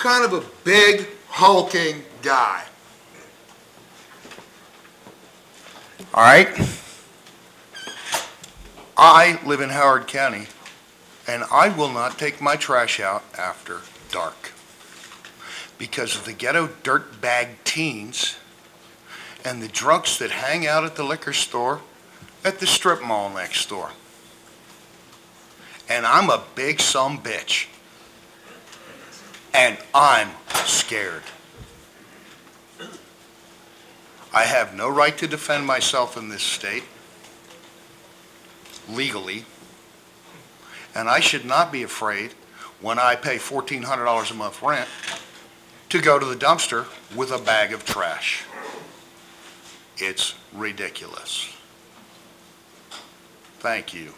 kind of a big hulking guy. All right? I live in Howard County, and I will not take my trash out after dark because of the ghetto dirtbag teens and the drunks that hang out at the liquor store at the strip mall next door. And I'm a big some bitch. And I'm scared. I have no right to defend myself in this state legally. And I should not be afraid when I pay $1,400 a month rent to go to the dumpster with a bag of trash. It's ridiculous. Thank you.